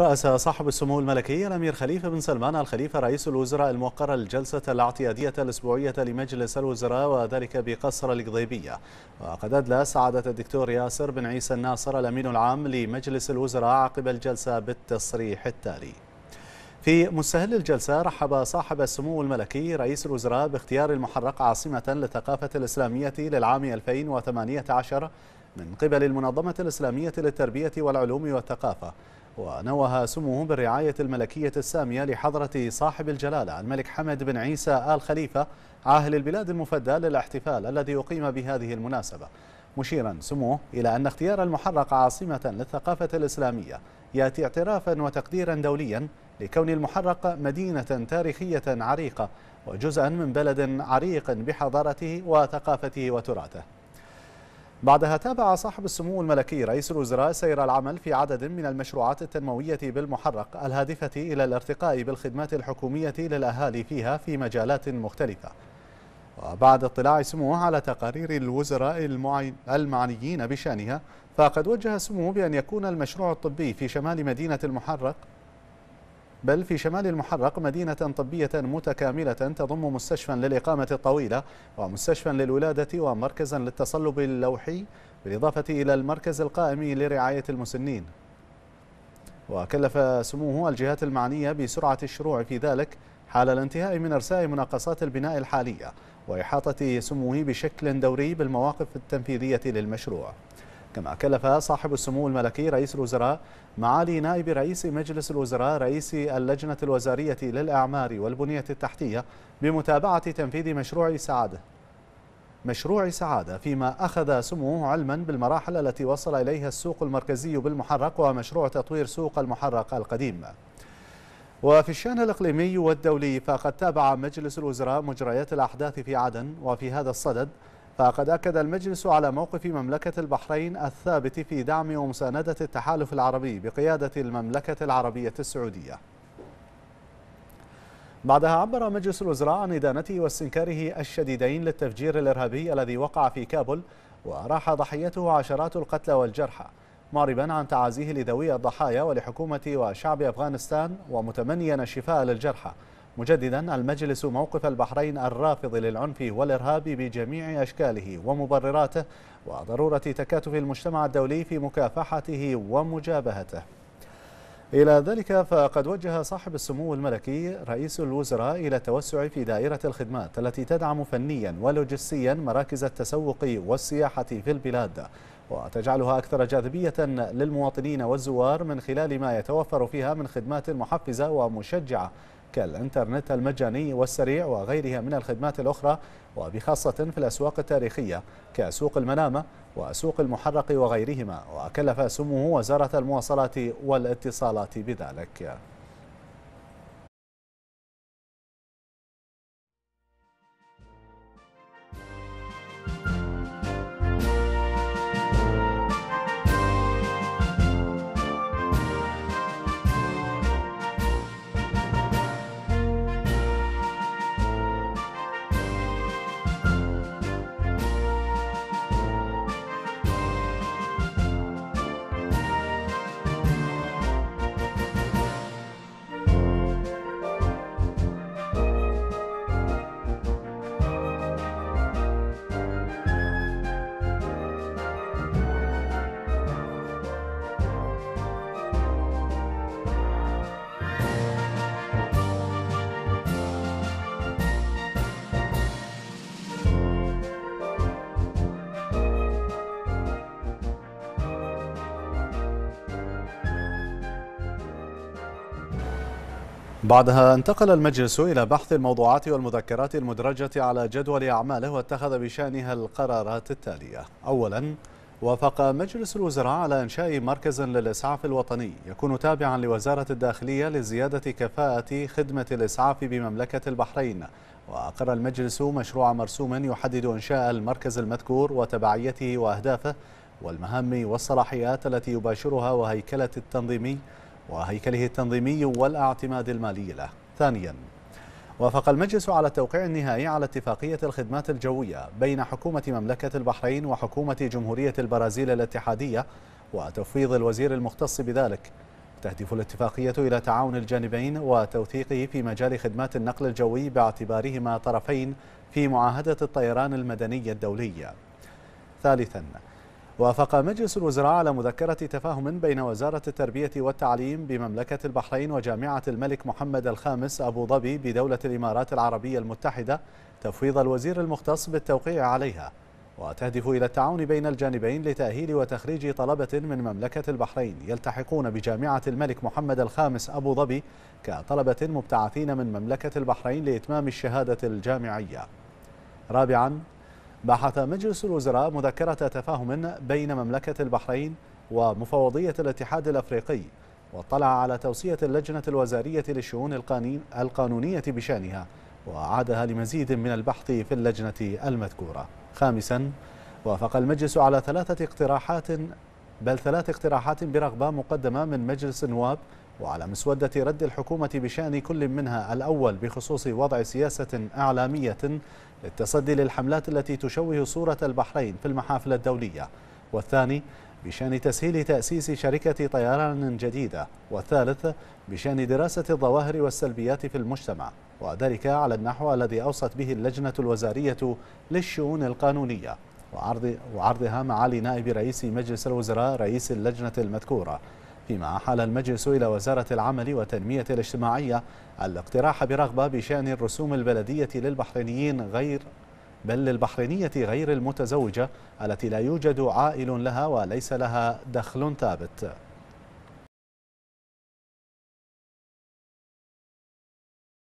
رأس صاحب السمو الملكي الأمير خليفة بن سلمان الخليفة رئيس الوزراء الموقر الجلسة الاعتيادية الأسبوعية لمجلس الوزراء وذلك بقصر القضيبية وقد أدلى سعادة الدكتور ياسر بن عيسى الناصر الأمين العام لمجلس الوزراء عقب الجلسة بالتصريح التالي. في مستهل الجلسة رحب صاحب السمو الملكي رئيس الوزراء باختيار المحرق عاصمة للثقافة الإسلامية للعام 2018 من قبل المنظمة الإسلامية للتربية والعلوم والثقافة. ونوه سموه بالرعاية الملكية السامية لحضرة صاحب الجلالة الملك حمد بن عيسى آل خليفة عاهل البلاد المفدى للاحتفال الذي يقيم بهذه المناسبة. مشيرا سموه إلى أن اختيار المحرق عاصمة للثقافة الإسلامية يأتي اعترافا وتقديرا دوليا لكون المحرق مدينة تاريخية عريقة وجزءا من بلد عريق بحضارته وثقافته وتراثه. بعدها تابع صاحب السمو الملكي رئيس الوزراء سير العمل في عدد من المشروعات التنموية بالمحرق الهادفة إلى الارتقاء بالخدمات الحكومية للأهالي فيها في مجالات مختلفة. وبعد اطلاع سموه على تقارير الوزراء المعنيين بشأنها فقد وجه سموه بأن يكون المشروع الطبي في شمال مدينة المحرق بل في شمال المحرق مدينة طبية متكاملة تضم مستشفى للإقامة الطويلة ومستشفى للولادة ومركزا للتصلب اللوحي بالإضافة إلى المركز القائم لرعاية المسنين. وكلف سموه الجهات المعنية بسرعة الشروع في ذلك حال الانتهاء من إرساء مناقصات البناء الحالية وإحاطة سموه بشكل دوري بالمواقف التنفيذية للمشروع. كما كلف صاحب السمو الملكي رئيس الوزراء معالي نائب رئيس مجلس الوزراء رئيس اللجنة الوزارية للأعمار والبنية التحتية بمتابعة تنفيذ مشروع سعادة. مشروع سعادة فيما أخذ سموه علما بالمراحل التي وصل إليها السوق المركزي بالمحرق ومشروع تطوير سوق المحرق القديم. وفي الشأن الإقليمي والدولي فقد تابع مجلس الوزراء مجريات الأحداث في عدن وفي هذا الصدد فقد أكد المجلس على موقف مملكة البحرين الثابت في دعم ومساندة التحالف العربي بقيادة المملكة العربية السعودية. بعدها عبر مجلس الوزراء عن إدانته واستنكاره الشديدين للتفجير الإرهابي الذي وقع في كابول وراح ضحيته عشرات القتلى والجرحى معربا عن تعازيه لذوي الضحايا ولحكومة وشعب أفغانستان ومتمنيا الشفاء للجرحى مجددا المجلس موقف البحرين الرافض للعنف والإرهاب بجميع أشكاله ومبرراته وضرورة تكاتف المجتمع الدولي في مكافحته ومجابهته. إلى ذلك فقد وجه صاحب السمو الملكي رئيس الوزراء إلى التوسع في دائرة الخدمات التي تدعم فنيا ولوجستيا مراكز التسوق والسياحة في البلاد وتجعلها أكثر جاذبية للمواطنين والزوار من خلال ما يتوفر فيها من خدمات محفزة ومشجعة كالإنترنت المجاني والسريع وغيرها من الخدمات الأخرى وبخاصة في الأسواق التاريخية كسوق المنامة وسوق المحرق وغيرهما وكلف سموه وزارة المواصلات والاتصالات بذلك. بعدها انتقل المجلس إلى بحث الموضوعات والمذكرات المدرجة على جدول أعماله واتخذ بشأنها القرارات التالية. أولا وافق مجلس الوزراء على إنشاء مركز للإسعاف الوطني يكون تابعا لوزارة الداخلية لزيادة كفاءة خدمة الإسعاف بمملكة البحرين. وأقر المجلس مشروع مرسوم يحدد إنشاء المركز المذكور وتبعيته وأهدافه والمهام والصلاحيات التي يباشرها وهيكلة التنظيمي وهيكله التنظيمي والاعتماد المالي له. ثانيا وافق المجلس على التوقيع النهائي على اتفاقية الخدمات الجوية بين حكومة مملكة البحرين وحكومة جمهورية البرازيل الاتحادية وتفويض الوزير المختص بذلك. تهدف الاتفاقية إلى تعاون الجانبين وتوثيقه في مجال خدمات النقل الجوي باعتبارهما طرفين في معاهدة الطيران المدني الدولية. ثالثا وافق مجلس الوزراء على مذكرة تفاهم بين وزارة التربية والتعليم بمملكة البحرين وجامعة الملك محمد الخامس أبو ظبي بدولة الإمارات العربية المتحدة تفويض الوزير المختص بالتوقيع عليها. وتهدف إلى التعاون بين الجانبين لتأهيل وتخريج طلبة من مملكة البحرين يلتحقون بجامعة الملك محمد الخامس أبو ظبي كطلبة مبتعثين من مملكة البحرين لإتمام الشهادة الجامعية. رابعا بحث مجلس الوزراء مذكرة تفاهم بين مملكة البحرين ومفوضية الاتحاد الأفريقي واطلع على توصية اللجنة الوزارية للشؤون القانونية بشأنها وعادها لمزيد من البحث في اللجنة المذكورة. خامسا وافق المجلس على ثلاثة اقتراحات بل ثلاث اقتراحات برغبة مقدمة من مجلس النواب وعلى مسودة رد الحكومة بشأن كل منها الأول بخصوص وضع سياسة إعلامية للتصدي للحملات التي تشوه صورة البحرين في المحافل الدولية. والثاني بشأن تسهيل تأسيس شركة طيران جديدة. والثالث بشأن دراسة الظواهر والسلبيات في المجتمع. وذلك على النحو الذي أوصت به اللجنة الوزارية للشؤون القانونية. وعرض وعرضها معالي نائب رئيس مجلس الوزراء رئيس اللجنة المذكورة. فيما أحال المجلس إلى وزارة العمل والتنمية الاجتماعية الاقتراح برغبة بشأن الرسوم البلدية للبحرينيين غير بل للبحرينية غير المتزوجة التي لا يوجد عائل لها وليس لها دخل ثابت.